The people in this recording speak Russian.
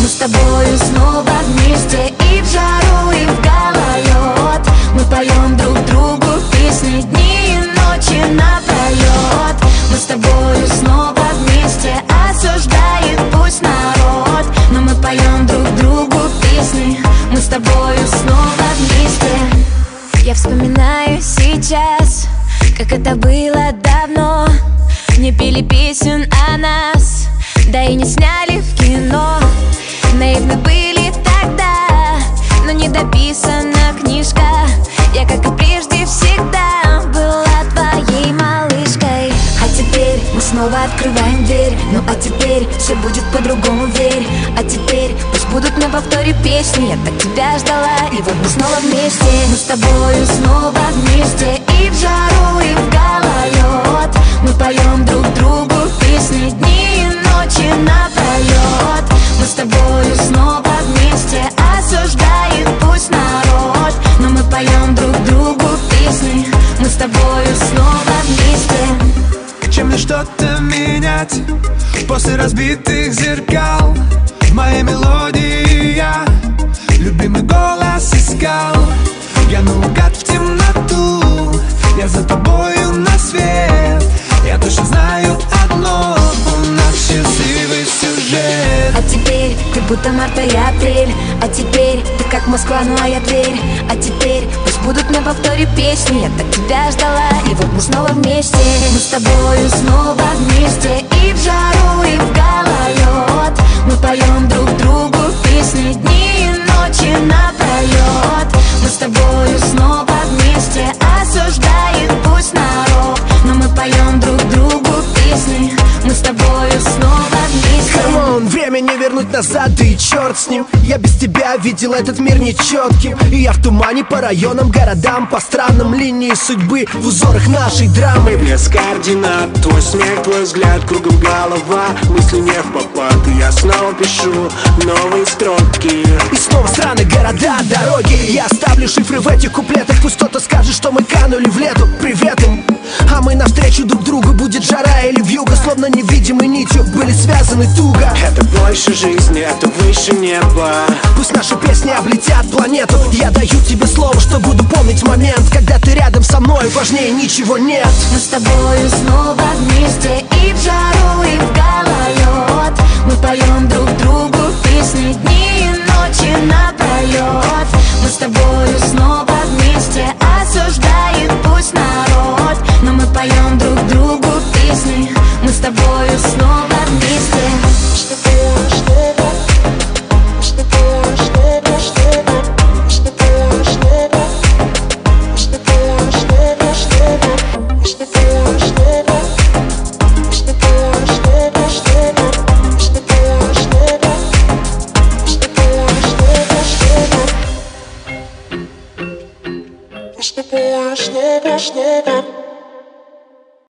Мы с тобою снова вместе и в жару, и в гололед. Мы поем друг другу песни дни и ночи напролет Мы с тобою снова вместе, осуждает пусть народ. Но мы поем друг другу песни, мы с тобою снова вспоминаю сейчас, как это было давно. Не пели песен о нас, да и не сняли в кино. Наивны были тогда, но не дописана книжка. Я, как и прежде, всегда была твоей малышкой. А теперь мы снова открываем дверь. Ну а теперь все будет по-другому, верь. А теперь будут на повторе песни. Я так тебя ждала, и вот мы снова вместе. Мы с тобою снова вместе. И в жару, и в гололед. Мы поем друг другу песни дни и ночи напролет Мы с тобою снова вместе. Осуждает пусть народ. Но мы поем друг другу песни. Мы с тобою снова вместе. Чем мне что-то менять? После разбитых зеркал В моей мелодии я Любимый голос искал. Я наугад в темноту. Я за тобою на свет. Я точно знаю одно. У нас счастливый сюжет. А теперь ты будто марта и апрель. А теперь ты как Москва, ну а я Тверь А теперь пусть будут на повторе песни. Я так тебя ждала, и вот мы снова вместе. Мы с тобою снова вместе. И в жару, время не вернуть назад, да и черт с ним. Я без тебя видел этот мир нечетким И я в тумане по районам, городам По странам. Линии судьбы В узорах нашей драмы. Без координат Твой смех, твой взгляд, кругом голова. Мысли не в попад И я снова пишу новые строки. И снова сраные города, дороги. Я оставлю шифры в этих куплетах. Пусть кто-то скажет, что мы канули в лету навстречу друг другу Будет жара или вьюга Словно невидимой нитью Были связаны туго. Это больше жизни, это выше неба. Пусть наши песни облетят планету. Я даю тебе слово, что буду помнить момент Когда ты рядом со мной Важнее ничего нет. Мы с тобою снова вместе И в жару, и в гололед. Мы поем друг другу песни дни Step, step, step, step.